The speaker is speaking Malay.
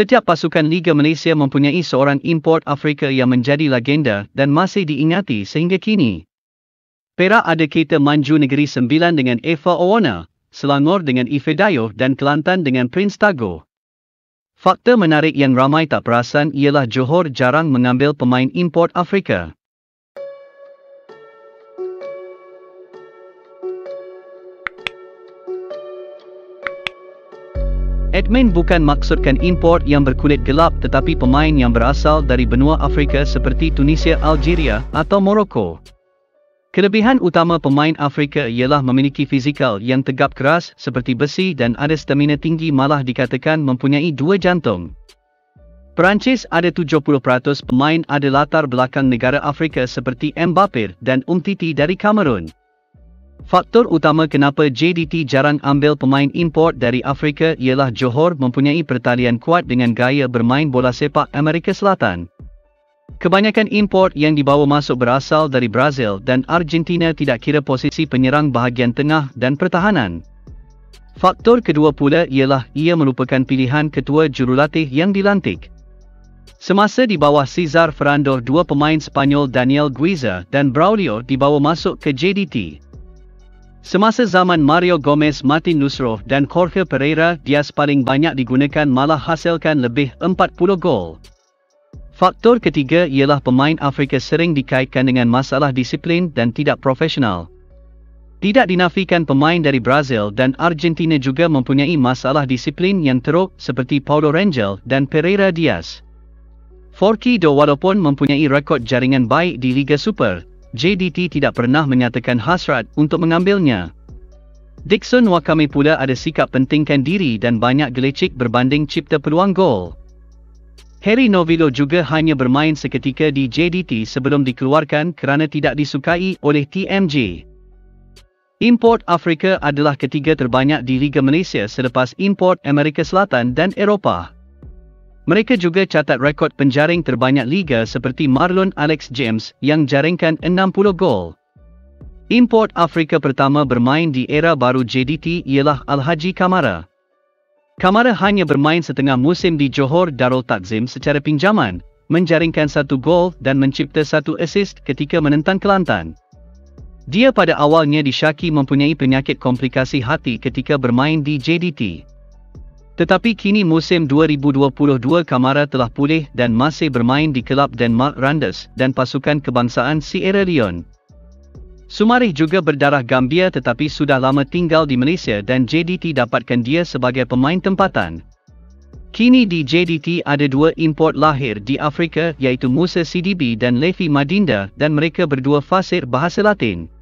Setiap pasukan Liga Malaysia mempunyai seorang import Afrika yang menjadi legenda dan masih diingati sehingga kini. Perak ada kereta Manju Negeri Sembilan dengan Eva Owana, Selangor dengan Ifedayo dan Kelantan dengan Prince Tago. Faktor menarik yang ramai tak perasan ialah Johor jarang mengambil pemain import Afrika. Admin bukan maksudkan import yang berkulit gelap tetapi pemain yang berasal dari benua Afrika seperti Tunisia, Algeria atau Morocco. Kelebihan utama pemain Afrika ialah memiliki fizikal yang tegap keras seperti besi dan ada stamina tinggi malah dikatakan mempunyai dua jantung. Perancis ada 70% pemain ada latar belakang negara Afrika seperti Mbappe dan Umtiti dari Kamerun. Faktor utama kenapa JDT jarang ambil pemain import dari Afrika ialah Johor mempunyai pertalian kuat dengan gaya bermain bola sepak Amerika Selatan. Kebanyakan import yang dibawa masuk berasal dari Brazil dan Argentina tidak kira posisi penyerang bahagian tengah dan pertahanan. Faktor kedua pula ialah ia merupakan pilihan ketua jurulatih yang dilantik. Semasa di bawah Cesar Ferrando dua pemain Spanyol Daniel Guiza dan Braulio dibawa masuk ke JDT. Semasa zaman Mario Gomez, Martin Nusro dan Jorge Pereira, Diaz paling banyak digunakan malah hasilkan lebih 40 gol. Faktor ketiga ialah pemain Afrika sering dikaitkan dengan masalah disiplin dan tidak profesional. Tidak dinafikan pemain dari Brazil dan Argentina juga mempunyai masalah disiplin yang teruk seperti Paulo Rangel dan Pereira Diaz. Forky Do walaupun mempunyai rekod jaringan baik di Liga Super, JDT tidak pernah menyatakan hasrat untuk mengambilnya. Dixon Wakame pula ada sikap pentingkan diri dan banyak gelecik berbanding cipta peluang gol. Harry Novillo juga hanya bermain seketika di JDT sebelum dikeluarkan kerana tidak disukai oleh TMJ. Import Afrika adalah ketiga terbanyak di Liga Malaysia selepas import Amerika Selatan dan Eropah. Mereka juga catat rekod penjaring terbanyak liga seperti Marlon Alex James yang jaringkan 60 gol. Import Afrika pertama bermain di era baru JDT ialah Al-Haji Kamara. Kamara hanya bermain setengah musim di Johor Darul Takzim secara pinjaman, menjaringkan satu gol dan mencipta satu assist ketika menentang Kelantan. Dia pada awalnya disyaki mempunyai penyakit komplikasi hati ketika bermain di JDT. Tetapi kini musim 2022 Kamara telah pulih dan masih bermain di kelab Denmark Randers dan pasukan kebangsaan Sierra Leone. Sumarih juga berdarah Gambia tetapi sudah lama tinggal di Malaysia dan JDT dapatkan dia sebagai pemain tempatan. Kini di JDT ada dua import lahir di Afrika iaitu Musa CDB dan Levi Madinda dan mereka berdua fasir bahasa Latin.